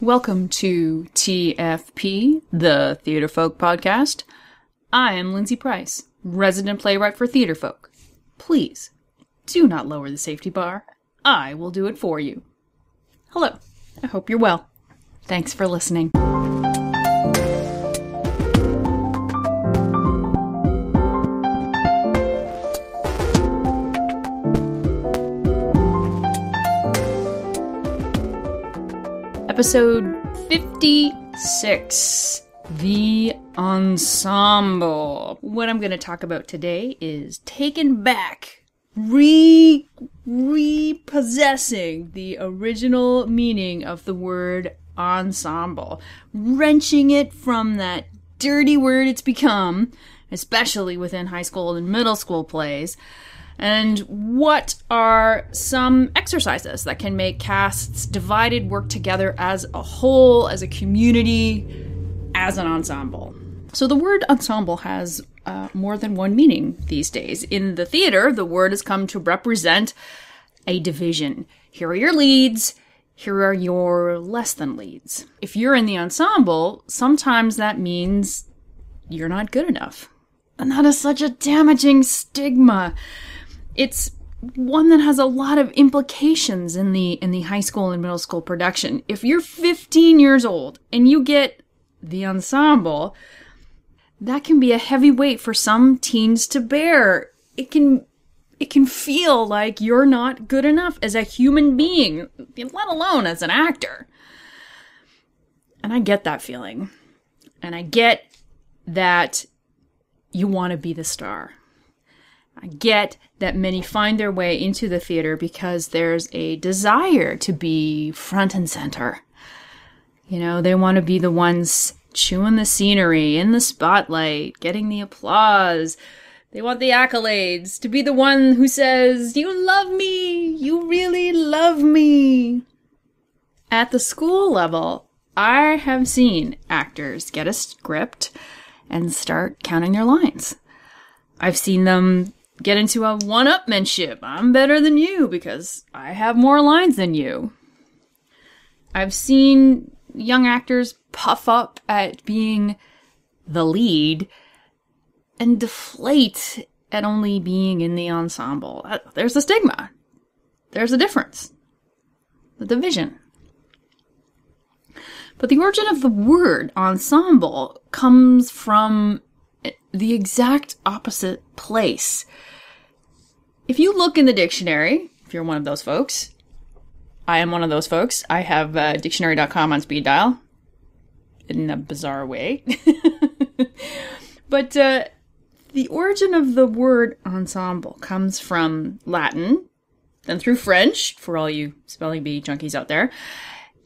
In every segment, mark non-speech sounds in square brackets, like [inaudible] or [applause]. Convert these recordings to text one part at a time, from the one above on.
Welcome to TFP, the Theatrefolk Podcast. I am Lindsay Price, resident playwright for Theatrefolk. Please, do not lower the safety bar. I will do it for you. Hello, I hope you're well. Thanks for listening. Episode 56 The Ensemble. What I'm going to talk about today is taken back, re repossessing the original meaning of the word ensemble, wrenching it from that dirty word it's become, especially within high school and middle school plays. And what are some exercises that can make casts divided work together as a whole, as a community, as an ensemble? So the word ensemble has uh, more than one meaning these days. In the theater, the word has come to represent a division. Here are your leads, here are your less than leads. If you're in the ensemble, sometimes that means you're not good enough. And that is such a damaging stigma. It's one that has a lot of implications in the in the high school and middle school production. If you're 15 years old and you get the ensemble, that can be a heavy weight for some teens to bear. It can it can feel like you're not good enough as a human being, let alone as an actor. And I get that feeling. And I get that you want to be the star. I get that many find their way into the theater because there's a desire to be front and center. You know, they want to be the ones chewing the scenery, in the spotlight, getting the applause. They want the accolades, to be the one who says, You love me! You really love me! At the school level, I have seen actors get a script and start counting their lines. I've seen them get into a one upmanship. I'm better than you because I have more lines than you. I've seen young actors puff up at being the lead and deflate at only being in the ensemble. Uh, there's a stigma. There's a difference. The division. But the origin of the word ensemble comes from the exact opposite place. If you look in the dictionary, if you're one of those folks, I am one of those folks. I have uh, dictionary.com on speed dial in a bizarre way. [laughs] but uh, the origin of the word ensemble comes from Latin, then through French, for all you spelling bee junkies out there,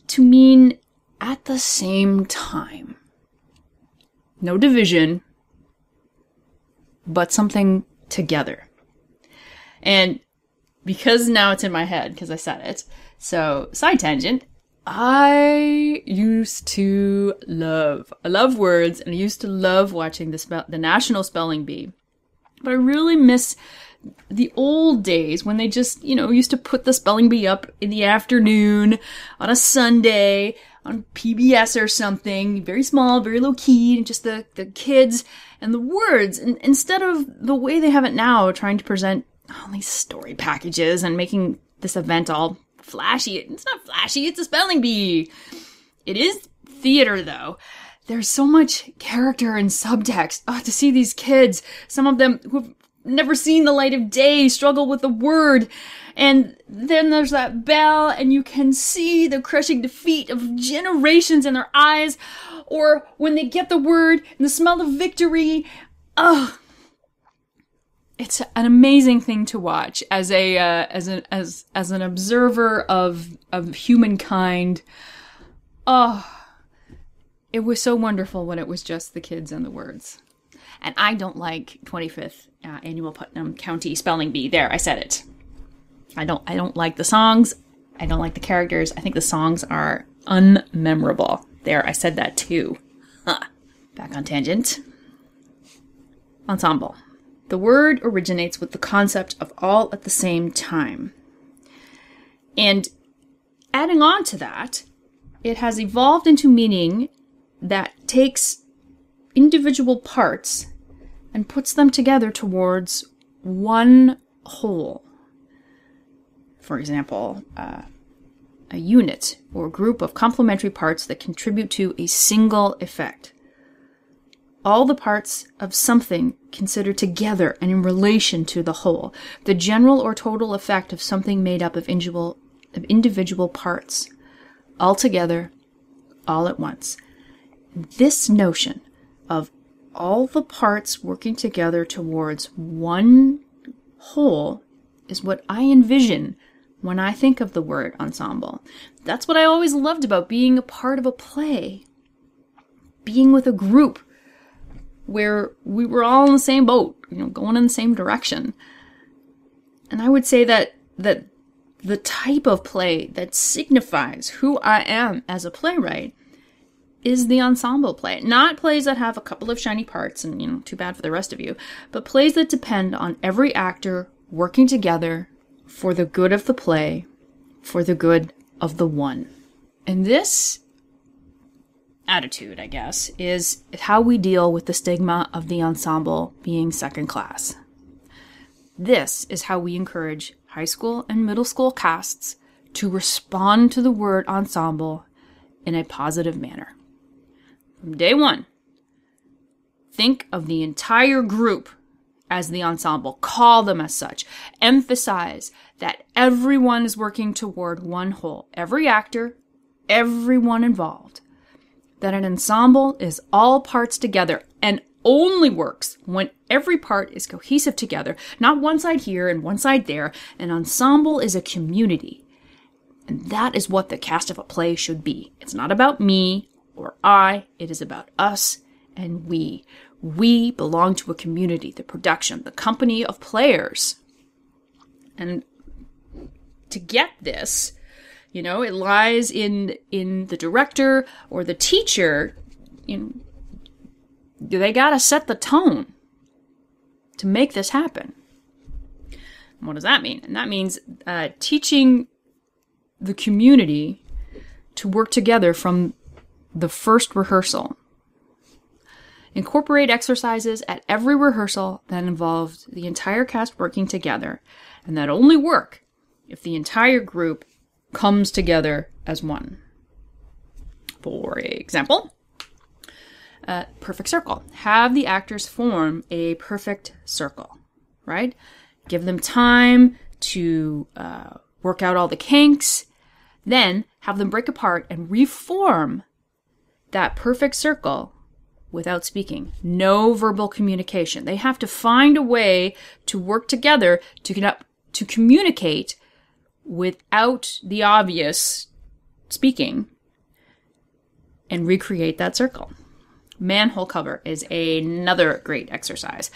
to mean at the same time. No division, but something together. And because now it's in my head, because I said it, so side tangent, I used to love, I love words, and I used to love watching the the National Spelling Bee. But I really miss the old days when they just, you know, used to put the spelling bee up in the afternoon on a Sunday on PBS or something, very small, very low key, and just the, the kids and the words. And instead of the way they have it now, trying to present all these story packages and making this event all flashy. It's not flashy, it's a spelling bee. It is theater though. There's so much character and subtext. Oh, to see these kids, some of them who've never seen the light of day struggle with the word. And then there's that bell, and you can see the crushing defeat of generations in their eyes. Or when they get the word and the smell of victory. Oh, it's an amazing thing to watch as a uh, as an as as an observer of of humankind. Oh, it was so wonderful when it was just the kids and the words. And I don't like 25th uh, annual Putnam County Spelling Bee. There, I said it. I don't I don't like the songs. I don't like the characters. I think the songs are unmemorable. There, I said that too. Huh. Back on tangent. Ensemble. The word originates with the concept of all at the same time. And adding on to that, it has evolved into meaning that takes individual parts and puts them together towards one whole. For example, uh, a unit or group of complementary parts that contribute to a single effect. All the parts of something considered together and in relation to the whole, the general or total effect of something made up of individual, of individual parts, all together, all at once. This notion of all the parts working together towards one whole is what I envision when I think of the word ensemble. That's what I always loved about being a part of a play. Being with a group where we were all in the same boat, you know, going in the same direction. And I would say that that the type of play that signifies who I am as a playwright is the ensemble play. Not plays that have a couple of shiny parts and, you know, too bad for the rest of you, but plays that depend on every actor working together for the good of the play, for the good of the one. And this attitude, I guess, is how we deal with the stigma of the ensemble being second class. This is how we encourage high school and middle school casts to respond to the word ensemble in a positive manner. From day one, think of the entire group as the ensemble. Call them as such. Emphasize that everyone is working toward one whole. Every actor, everyone involved. That an ensemble is all parts together and only works when every part is cohesive together, not one side here and one side there. An ensemble is a community. And that is what the cast of a play should be. It's not about me or I, it is about us and we. We belong to a community, the production, the company of players. And to get this, you know, it lies in in the director or the teacher. You know, they got to set the tone to make this happen. what does that mean? And that means uh, teaching the community to work together from the first rehearsal. Incorporate exercises at every rehearsal that involve the entire cast working together, and that only work if the entire group comes together as one. For example, a perfect circle. Have the actors form a perfect circle, right? Give them time to uh, work out all the kinks, then have them break apart and reform that perfect circle without speaking. No verbal communication. They have to find a way to work together to, to communicate without the obvious speaking and recreate that circle. Manhole cover is another great exercise.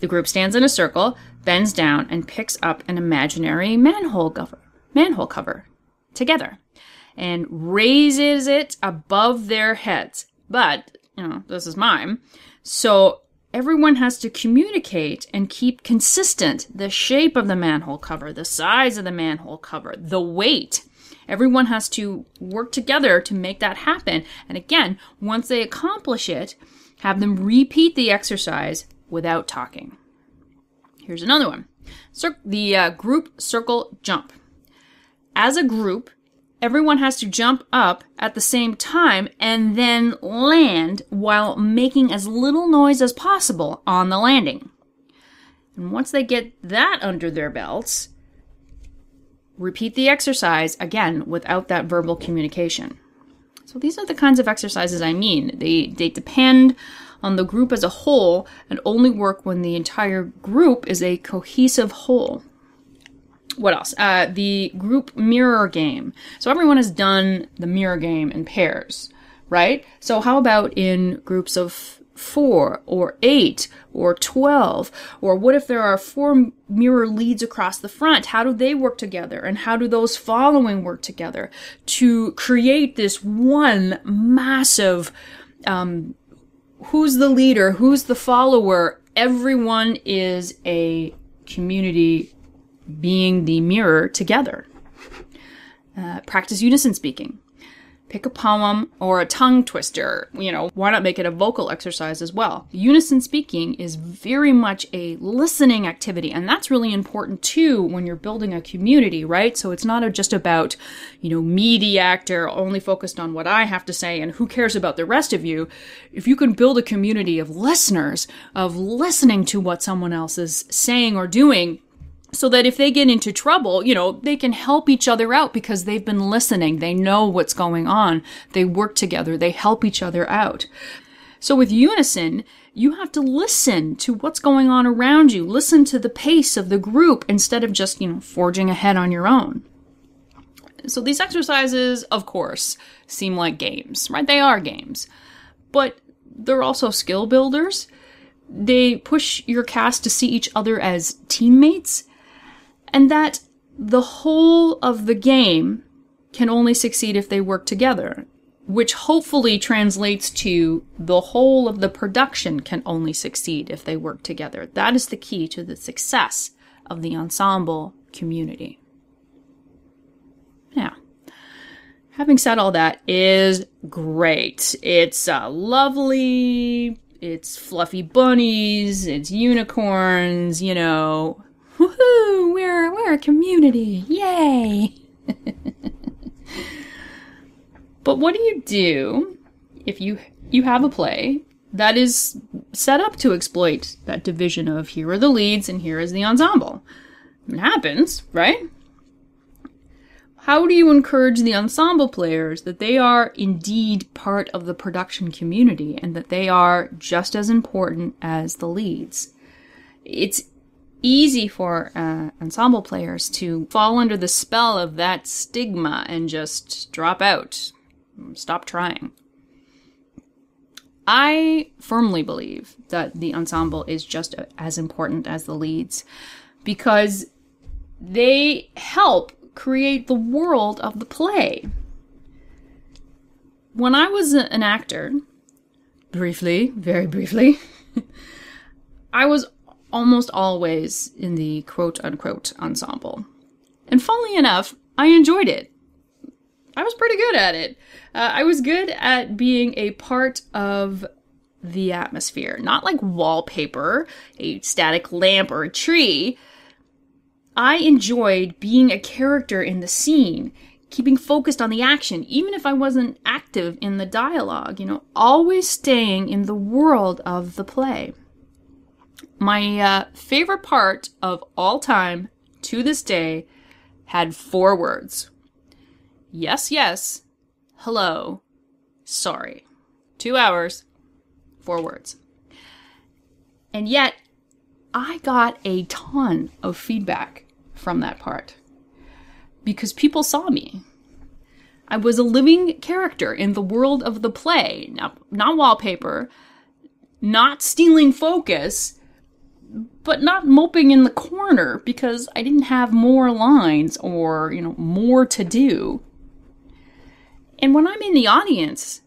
The group stands in a circle, bends down, and picks up an imaginary manhole cover, manhole cover together and raises it above their heads. But, you know, this is mime. So everyone has to communicate and keep consistent the shape of the manhole cover, the size of the manhole cover, the weight. Everyone has to work together to make that happen. And again, once they accomplish it, have them repeat the exercise without talking. Here's another one. Cir- the uh, group circle jump. As a group, everyone has to jump up at the same time and then land while making as little noise as possible on the landing. And once they get that under their belts, repeat the exercise again without that verbal communication. So these are the kinds of exercises I mean. They they depend on the group as a whole and only work when the entire group is a cohesive whole what else? Uh, the group mirror game. So everyone has done the mirror game in pairs, right? So how about in groups of four or eight or 12? Or what if there are four mirror leads across the front? How do they work together? And how do those following work together to create this one massive, um, who's the leader? Who's the follower? Everyone is a community being the mirror together. Uh, practice unison speaking. Pick a poem or a tongue twister. You know, why not make it a vocal exercise as well? Unison speaking is very much a listening activity, and that's really important too when you're building a community, right? So it's not just about, you know, me, the actor, only focused on what I have to say and who cares about the rest of you. If you can build a community of listeners, of listening to what someone else is saying or doing, so that if they get into trouble, you know, they can help each other out because they've been listening. They know what's going on. They work together. They help each other out. So with unison, you have to listen to what's going on around you. Listen to the pace of the group instead of just, you know, forging ahead on your own. So these exercises, of course, seem like games, right? They are games. But they're also skill builders. They push your cast to see each other as teammates and that the whole of the game can only succeed if they work together, which hopefully translates to the whole of the production can only succeed if they work together. That is the key to the success of the ensemble community. Now, having said all that is great. It's uh, lovely. It's fluffy bunnies. It's unicorns. You know, We're we're a community. Yay! [laughs] but what do you do if you you have a play that is set up to exploit that division of here are the leads and here is the ensemble? It happens, right? How do you encourage the ensemble players that they are indeed part of the production community and that they are just as important as the leads? It's easy for uh, ensemble players to fall under the spell of that stigma and just drop out, stop trying. I firmly believe that the ensemble is just as important as the leads because they help create the world of the play. When I was an actor, briefly, very briefly, [laughs] I was almost always in the quote unquote ensemble. And funnily enough, I enjoyed it. I was pretty good at it. Uh, I was good at being a part of the atmosphere, not like wallpaper, a static lamp, or a tree. I enjoyed being a character in the scene, keeping focused on the action, even if I wasn't active in the dialogue, you know, always staying in the world of the play. My uh, favorite part of all time to this day had four words yes, yes, hello, sorry. Two hours, four words. And yet, I got a ton of feedback from that part because people saw me. I was a living character in the world of the play, not, not wallpaper, not stealing focus, but not moping in the corner because I didn't have more lines or, you know, more to do. And when I'm in the audience,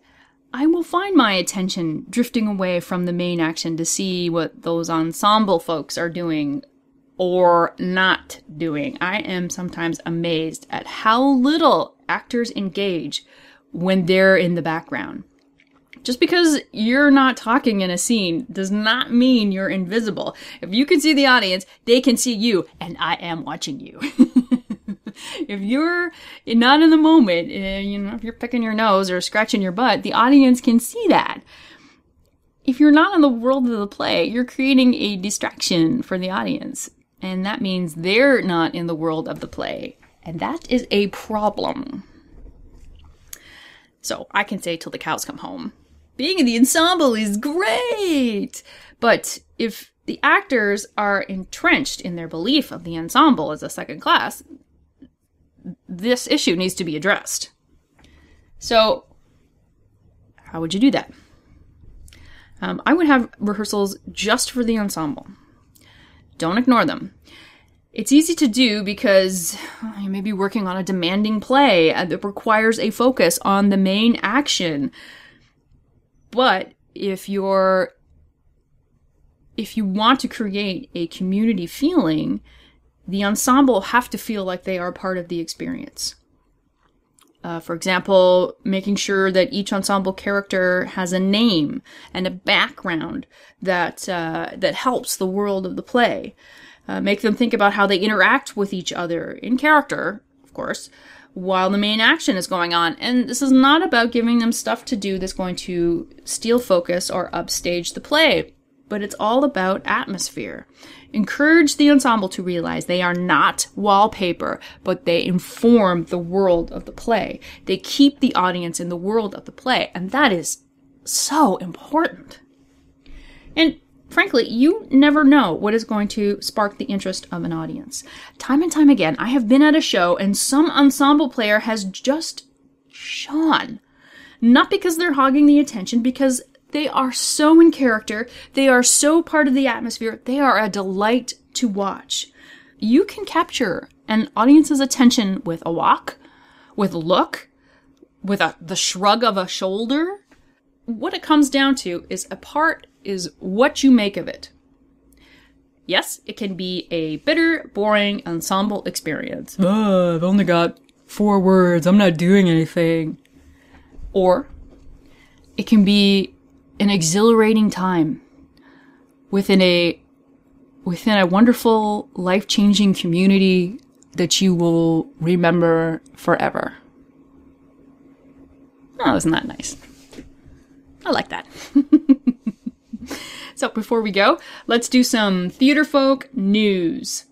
I will find my attention drifting away from the main action to see what those ensemble folks are doing or not doing. I am sometimes amazed at how little actors engage when they're in the background. Just because you're not talking in a scene does not mean you're invisible. If you can see the audience, they can see you, and I am watching you. [laughs] if you're not in the moment, eh, you know, if you're picking your nose or scratching your butt, the audience can see that. If you're not in the world of the play, you're creating a distraction for the audience. And that means they're not in the world of the play. And that is a problem. So I can say till the cows come home being in the ensemble is great. But if the actors are entrenched in their belief of the ensemble as a second class, this issue needs to be addressed. So, how would you do that? Um, I would have rehearsals just for the ensemble. Don't ignore them. It's easy to do because you may be working on a demanding play that requires a focus on the main action. But if you're if you want to create a community feeling, the ensemble have to feel like they are part of the experience. Uh, for example, making sure that each ensemble character has a name and a background that uh, that helps the world of the play. Uh, make them think about how they interact with each other in character, of course, while the main action is going on. And this is not about giving them stuff to do that's going to steal focus or upstage the play, but it's all about atmosphere. Encourage the ensemble to realize they are not wallpaper, but they inform the world of the play. They keep the audience in the world of the play, and that is so important. And frankly, you never know what is going to spark the interest of an audience. Time and time again, I have been at a show and some ensemble player has just shone. Not because they're hogging the attention, because they are so in character, they are so part of the atmosphere, they are a delight to watch. You can capture an audience's attention with a walk, with a look, with a, the shrug of a shoulder. What it comes down to is a part is what you make of it. Yes, it can be a bitter, boring ensemble experience. Oh, I've only got four words. I'm not doing anything. Or it can be an exhilarating time within a within a wonderful, life-changing community that you will remember forever. Oh, isn't that nice? I like that. [laughs] so before we go, let's do some theatrefolk news.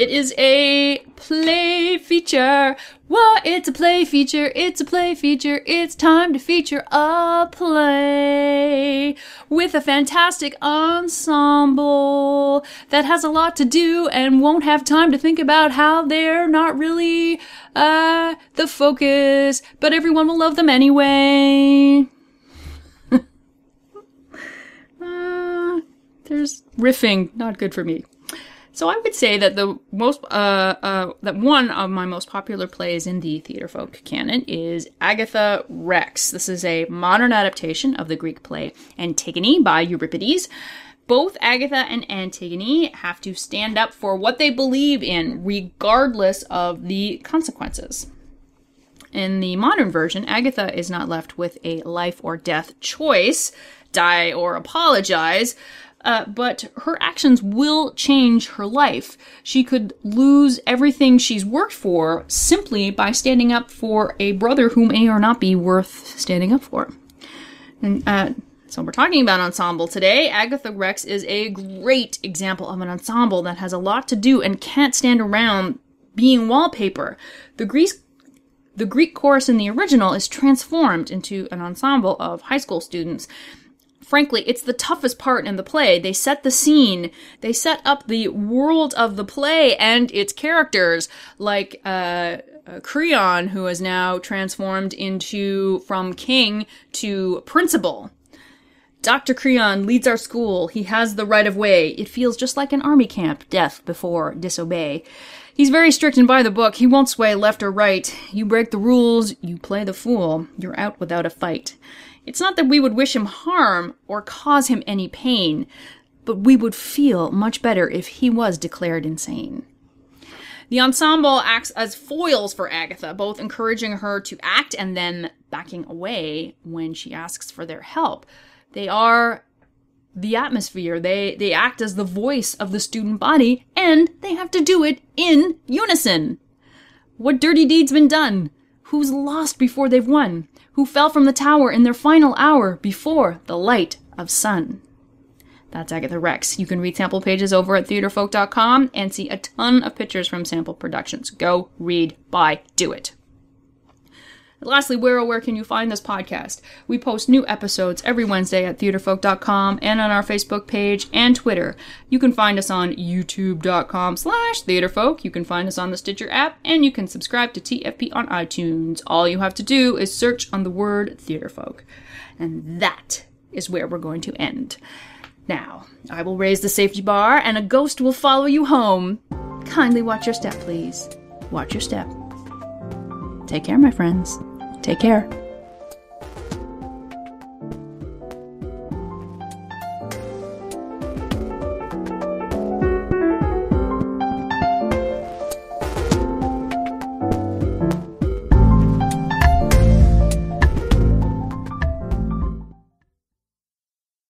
It is a play feature. What? It's a play feature. It's a play feature. It's time to feature a play with a fantastic ensemble that has a lot to do and won't have time to think about how they're not really uh, the focus, but everyone will love them anyway. uh, [laughs] there's riffing, not good for me. So I would say that the most uh, uh, that one of my most popular plays in the theatrefolk canon is Agatha Rex. This is a modern adaptation of the Greek play Antigone by Euripides. Both Agatha and Antigone have to stand up for what they believe in, regardless of the consequences. In the modern version, Agatha is not left with a life or death choice, die or apologize, uh, but her actions will change her life. She could lose everything she's worked for simply by standing up for a brother who may or not be worth standing up for. And uh, so we're talking about ensemble today. Agatha Rex is a great example of an ensemble that has a lot to do and can't stand around being wallpaper. The Greek the Greek chorus in the original is transformed into an ensemble of high school students frankly, it's the toughest part in the play. They set the scene, they set up the world of the play and its characters, like uh, uh, Creon, who is now transformed into from king to principal. Dr. Creon leads our school. He has the right of way. It feels just like an army camp. Death before disobey. He's very strict and by the book. He won't sway left or right. You break the rules, you play the fool. You're out without a fight. It's not that we would wish him harm or cause him any pain, but we would feel much better if he was declared insane. The ensemble acts as foils for Agatha, both encouraging her to act and then backing away when she asks for their help. They are the atmosphere. They they act as the voice of the student body and they have to do it in unison. What dirty deed's been done? Who's lost before they've won? Who fell from the tower in their final hour before the light of sun. That's Agatha Rex. You can read sample pages over at theatrefolk.com and see a ton of pictures from sample productions. Go, read, buy, do it. Lastly, where or where can you find this podcast? We post new episodes every Wednesday at theatrefolk.com and on our Facebook page and Twitter. You can find us on youtube.com slash theatrefolk. You can find us on the Stitcher app and you can subscribe to TFP on iTunes. All you have to do is search on the word theatrefolk. And that is where we're going to end. Now, I will raise the safety bar and a ghost will follow you home. Kindly watch your step, please. Watch your step. Take care, my friends. Take care.